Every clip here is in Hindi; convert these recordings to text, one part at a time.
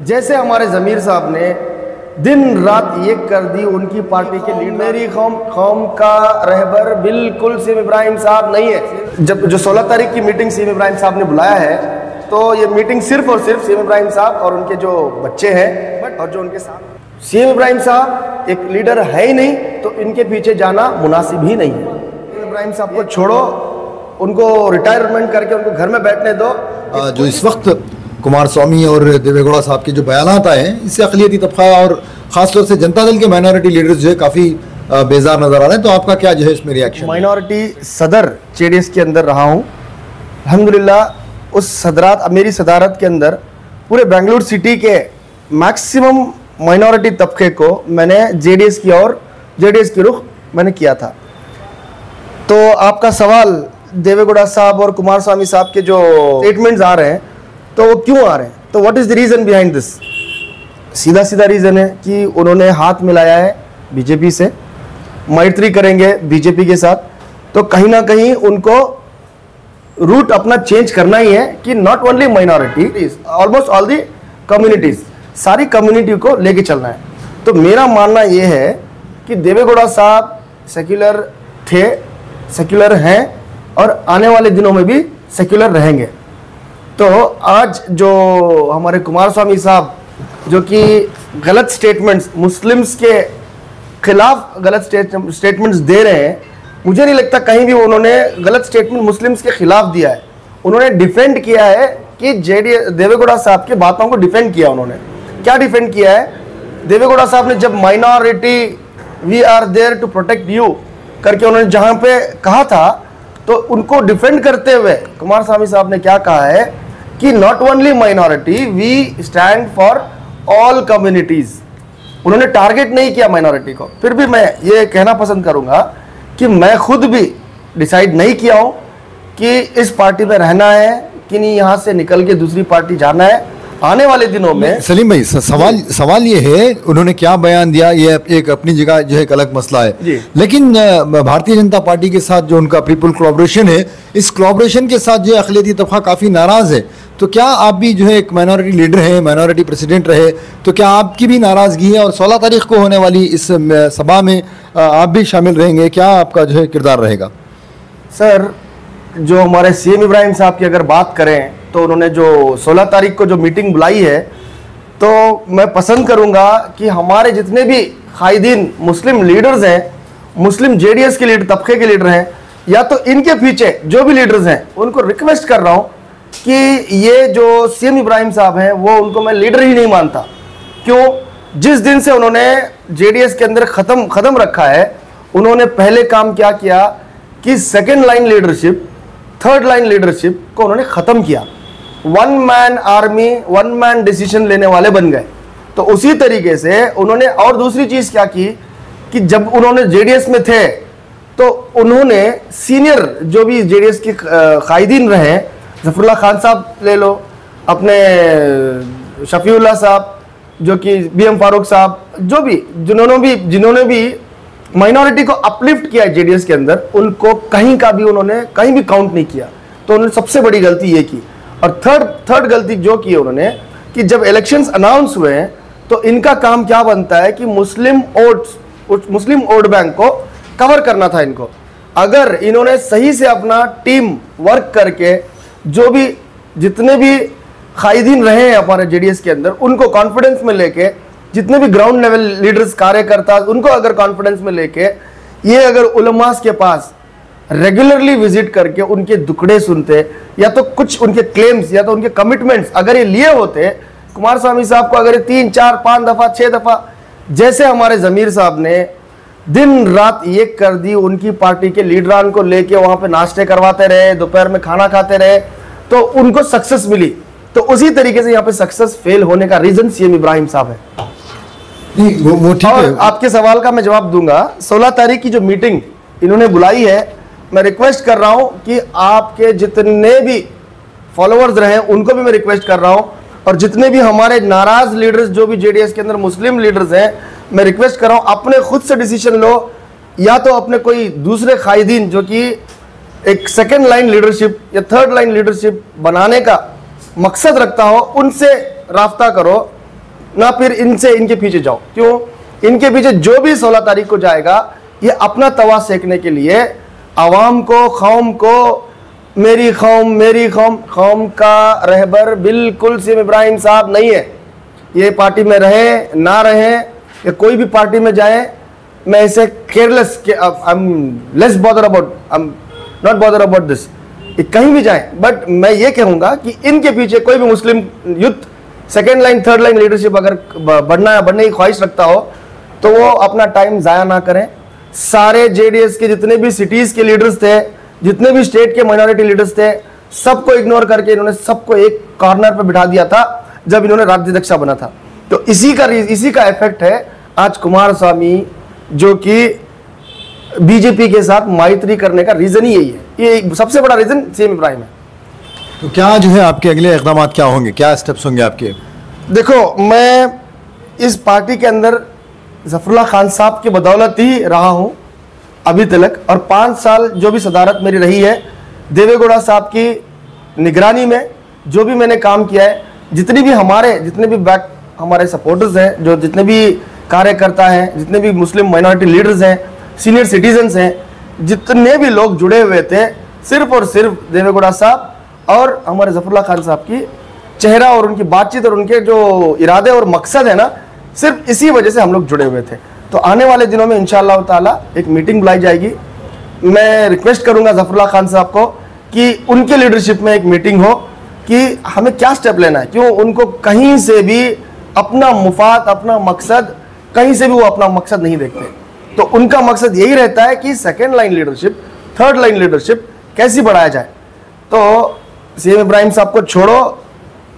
जैसे हमारे ज़मीर साहब ने दिन रात ये कर दी उनकी पार्टी के लीडर मेरी कौम कौम का रहबर बिल्कुल सीम इब्राहिम साहब नहीं है। जब जो 16 तारीख की मीटिंग सीम इब्राहिम साहब ने बुलाया है तो ये मीटिंग सिर्फ़ और सिर्फ़ सीम इब्राहिम साहब और उनके जो बच्चे हैं और जो उनके साथ सीम इब्राहिम साहब एक लीडर है ही नहीं तो इनके पीछे जाना मुनासिब ही नहीं है। इब्राहिम साहब को छोड़ो उनको रिटायरमेंट करके उनको घर में बैठने दो। जो इस वक्त कुमार स्वामी और देवेगौड़ा साहब के जो बयान आए हैं, इससे अकलीती तबका और ख़ासतौर से जनता दल के माइनॉरिटी लीडर्स जो है काफ़ी बेजार नज़र आ रहे हैं। तो आपका क्या जो है इसमें रिएक्शन माइनॉरिटी सदर जेडीएस के अंदर रहा हूँ। अल्हम्दुलिल्लाह, उस सदरात मेरी सदारत के अंदर पूरे बेंगलुरु सिटी के मैक्सिमम माइनॉरिटी तबके को मैंने जेडीएस की और जेडीएस की रुख मैंने किया था। तो आपका सवाल देवेगौड़ा साहब और कुमार स्वामी साहब के जो स्टेटमेंट्स आ रहे हैं तो वो क्यों आ रहे हैं? तो what is the reason behind this सीधा सीधा रीज़न है कि उन्होंने हाथ मिलाया है बीजेपी से मैत्री करेंगे बीजेपी के साथ तो कहीं ना कहीं उनको रूट अपना चेंज करना ही है कि not only minority almost all the communities सारी कम्युनिटी को लेके चलना है। तो मेरा मानना ये है कि देवेगौड़ा साहब सेक्युलर थे सेक्युलर हैं और आने वाले दिनों में भी सेक्युलर रहेंगे। तो आज जो हमारे कुमार स्वामी साहब, जो कि गलत स्टेटमेंट्स मुस्लिम्स के खिलाफ गलत स्टेटमेंट्स दे रहे हैं, मुझे नहीं लगता कहीं भी उन्होंने गलत स्टेटमेंट मुस्लिम्स के खिलाफ दिया है। उन्होंने डिफेंड किया है कि जे डी देवेगौड़ा साहब के बातों को डिफेंड किया उन्होंने। क्या डिफेंड किया है? देवेगौड़ा साहब ने जब minority we are there to protect you करके उन्होंने जहाँ पे कहा था तो उनको डिफेंड करते हुए कुमार स्वामी साहब ने क्या कहा है? कि not only minority we stand for all communities उन्होंने टारगेट नहीं किया माइनॉरिटी को। फिर भी मैं ये कहना पसंद करूँगा कि मैं खुद भी डिसाइड नहीं किया हूँ कि इस पार्टी में रहना है कि नहीं यहाँ से निकल के दूसरी पार्टी जाना है। आने वाले दिनों में सलीम भाई सवाल सवाल ये है उन्होंने क्या बयान दिया ये एक अपनी जगह जो है एक अलग मसला है। लेकिन भारतीय जनता पार्टी के साथ जो उनका पीपुल कोलाब्रेशन है इस कोलाब्रेशन के साथ जो अखिलती तबका काफ़ी नाराज़ है। तो क्या आप भी जो है एक माइनॉरिटी लीडर हैं माइनॉरिटी प्रेसिडेंट रहे तो क्या आपकी भी नाराज़गी है और सोलह तारीख को होने वाली इस सभा में आप भी शामिल रहेंगे? क्या आपका जो है किरदार रहेगा? सर, जो हमारे सीएम इब्राहिम साहब की अगर बात करें तो उन्होंने जो 16 तारीख को जो मीटिंग बुलाई है तो मैं पसंद करूँगा कि हमारे जितने भी कायदीन मुस्लिम लीडर्स हैं, मुस्लिम जेडीएस के लीडर तबके के लीडर हैं, या तो इनके पीछे जो भी लीडर्स हैं, उनको रिक्वेस्ट कर रहा हूँ कि ये जो सीएम इब्राहिम साहब हैं, वो उनको मैं लीडर ही नहीं मानता। क्यों? जिस दिन से उन्होंने जेडीएस के अंदर खत्म खत्म रखा है, उन्होंने पहले काम क्या किया कि second line leadership third line leadership को उन्होंने खत्म किया। One man army one man decision लेने वाले बन गए। तो उसी तरीके से उन्होंने और दूसरी चीज़ क्या की कि जब उन्होंने जेडीएस में थे तो उन्होंने सीनियर जो भी जेडीएस के कायदीन रहे जफरुल्ला खान साहब ले लो, अपने शफीउल्ला साहब, जो कि बी एम फारूक साहब, जो भी, जिन्होंने भी जिन्होंने भी माइनॉरिटी को अपलिफ्ट किया है जेडीएस के अंदर, उनको कहीं का भी उन्होंने कहीं भी काउंट नहीं किया। तो उन्होंने सबसे बड़ी गलती ये की। और थर्ड थर्ड गलती जो की उन्होंने, कि जब इलेक्शंस अनाउंस हुए हैं तो इनका काम क्या बनता है कि Muslim votes Muslim vote bank को कवर करना था इनको। अगर इन्होंने सही से अपना टीम वर्क करके जो भी जितने भी कायदीन रहे हैं हमारे जेडीएस के अंदर, उनको कॉन्फिडेंस में लेके, जितने भी ग्राउंड लेवल लीडर्स कार्यकर्ता, उनको अगर कॉन्फिडेंस में लेके, ये अगर उलमास के पास रेगुलरली विज़िट करके उनके दुखड़े सुनते, या तो कुछ उनके क्लेम्स या तो उनके कमिटमेंट्स अगर ये लिए होते, कुमार स्वामी साहब को अगर ये तीन, चार, पाँच दफ़ा छः दफ़ा, जैसे हमारे जमीर साहब ने दिन रात ये कर दी, उनकी पार्टी के लीडरान को लेके वहाँ पे नाश्ते करवाते रहे, दोपहर में खाना खाते रहे तो उनको सक्सेस मिली। तो उसी तरीके से यहाँ पे सक्सेस फेल होने का रीजन सीएम इब्राहिम साहब है। नहीं वो वो ठीक और है। आपके सवाल का मैं जवाब दूँगा। 16 तारीख की जो मीटिंग इन्होंने बुलाई है मैं रिक्वेस्ट कर रहा हूँ कि आपके जितने भी फॉलोअर्स रहे उनको भी मैं रिक्वेस्ट कर रहा हूँ। और जितने भी हमारे नाराज़ लीडर्स जो भी जेडीएस के अंदर मुस्लिम लीडर्स हैं मैं रिक्वेस्ट कर रहा हूँ अपने खुद से डिसीज़न लो। या तो अपने कोई दूसरे कायदीन जो कि एक सेकेंड लाइन लीडरशिप या थर्ड लाइन लीडरशिप बनाने का मकसद रखता हो, उनसे रास्ता करो, ना फिर इनसे इनके पीछे जाओ। क्यों? इनके पीछे जो भी सोलह तारीख को जाएगा, ये अपना तवा सेकने के लिए आवाम को, कौम को, मेरी कौम मेरी कौम कौम का रहबर बिल्कुल सीम इब्राहिम साहब नहीं है। ये पार्टी में रहे, ना रहे, या कोई भी पार्टी में जाए, मैं इसे careless I am less bother about I am not bother about this कहीं भी जाए बट मैं ये कहूँगा कि इनके पीछे कोई भी मुस्लिम युद्ध second line third line leadership अगर बढ़ना बढ़ने की ख्वाहिश रखता हो तो वो अपना टाइम ज़ाया ना करें। सारे जेडीएस के जितने भी सिटीज़ के लीडर्स थे, जितने भी स्टेट के माइनॉरिटी लीडर्स थे, सबको इग्नोर करके इन्होंने सबको एक कॉर्नर पर बिठा दिया था, जब इन्होंने राज्याध्यक्षा बना था। तो इसी का इसी का इफ़ेक्ट है आज कुमार स्वामी, जो कि बीजेपी के साथ मैत्री करने का रीजन ही यही है। ये सबसे बड़ा रीजन सीएम इब्राहिम है। तो क्या जो है आपके अगले इकदाम क्या होंगे? क्या स्टेप्स होंगे आपके? देखो मैं इस पार्टी के अंदर जफरुल्ला खान साहब की बदौलत ही रहा हूँ अभी तक और पाँच साल जो भी सदारत मेरी रही है देवेगौड़ा साहब की निगरानी में जो भी मैंने काम किया है जितनी भी हमारे जितने भी बैक हमारे सपोर्टर्स हैं जो जितने भी कार्यकर्ता हैं जितने भी मुस्लिम माइनॉरिटी लीडर्स हैं सीनियर सिटीजन्स हैं, जितने भी लोग जुड़े हुए थे, सिर्फ़ और सिर्फ़ देवेगौड़ा साहब और हमारे जफरुल्ला खान साहब की चेहरा और उनकी बातचीत और उनके जो इरादे और मकसद है ना, सिर्फ़ इसी वजह से हम लोग जुड़े हुए थे। तो आने वाले दिनों में इनशाला ताला एक मीटिंग बुलाई जाएगी। मैं रिक्वेस्ट करूँगा जफरुल्ला खान साहब को कि उनके लीडरशिप में एक मीटिंग हो कि हमें क्या स्टेप लेना है। क्यों? उनको कहीं से भी अपना मुफाद, अपना मकसद, कहीं से भी वो अपना मकसद नहीं देखते। तो उनका मकसद यही रहता है कि second line leadership third line leadership कैसी बढ़ाया जाए। तो सीएम इब्राहिम साहब को छोड़ो,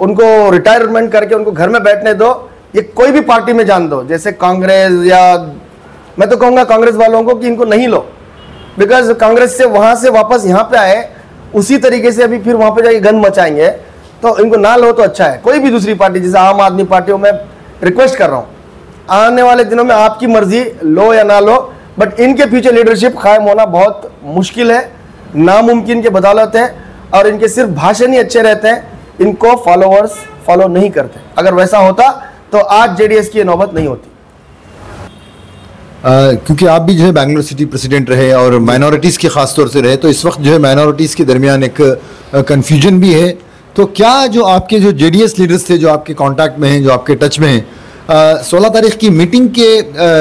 उनको रिटायरमेंट करके उनको घर में बैठने दो, ये कोई भी पार्टी में जान दो, जैसे कांग्रेस या, मैं तो कहूँगा कांग्रेस वालों को कि इनको नहीं लो। बिकॉज़ कांग्रेस से वहाँ से वापस यहाँ पे आए, उसी तरीके से अभी फिर वहाँ पे जाके गंद मचाएँगे तो इनको ना लो तो अच्छा है। कोई भी दूसरी पार्टी जैसे आम आदमी पार्टी हो मैं रिक्वेस्ट कर रहा हूँ आने वाले दिनों में आपकी मर्ज़ी लो या ना लो बट इनके पीछे लीडरशिप कायम होना बहुत मुश्किल है, नामुमकिन के बदौलत है, और इनके सिर्फ़ भाषण ही अच्छे रहते हैं, इनको फॉलोअर्स फॉलो नहीं करते। अगर वैसा होता तो आज जेडीएस की नौबत नहीं होती। क्योंकि आप भी जो है बैंगलोर सिटी प्रेसिडेंट रहे और माइनॉरिटीज़ के ख़ास तौर से रहे तो इस वक्त जो है माइनॉरिटीज़ के दरमियान एक कन्फ्यूज़न भी है। तो क्या जो आपके जो जेडीएस लीडर्स थे, जो आपके कांटेक्ट में हैं, जो आपके टच में हैं सोलह तारीख की मीटिंग के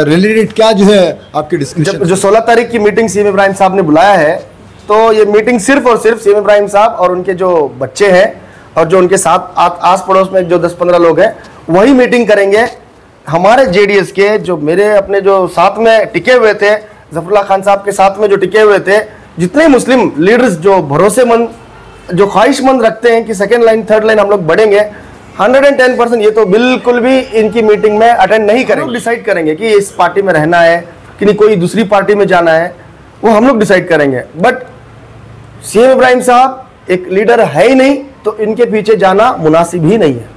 रिलेटेड क्या जो है आपके डिस्कशन जो सोलह तारीख की मीटिंग सीएम इब्राहिम साहब ने बुलाया है तो ये मीटिंग सिर्फ़ और सिर्फ़ सीएम इब्राहिम साहब और उनके जो बच्चे हैं और जो उनके साथ आस पड़ोस में जो दस पंद्रह लोग हैं वही मीटिंग करेंगे। हमारे जेडीएस के जो मेरे अपने जो साथ में टिके हुए थे जफरुल्ला खान साहब के साथ में जो टिके हुए थे जितने मुस्लिम लीडर्स जो भरोसेमंद जो ख्वाहिशमंद रखते हैं कि सेकेंड लाइन थर्ड लाइन हम लोग बढ़ेंगे हंड्रेड एंड टेन परसेंट ये तो बिल्कुल भी इनकी मीटिंग में अटेंड नहीं करेंगे। डिसाइड करेंगे कि इस पार्टी में रहना है, कि नहीं, कोई दूसरी पार्टी में जाना है, वो हम लोग डिसाइड करेंगे। बट सीएम इब्राहिम साहब एक लीडर है ही नहीं तो इनके पीछे जाना मुनासिब ही नहीं है।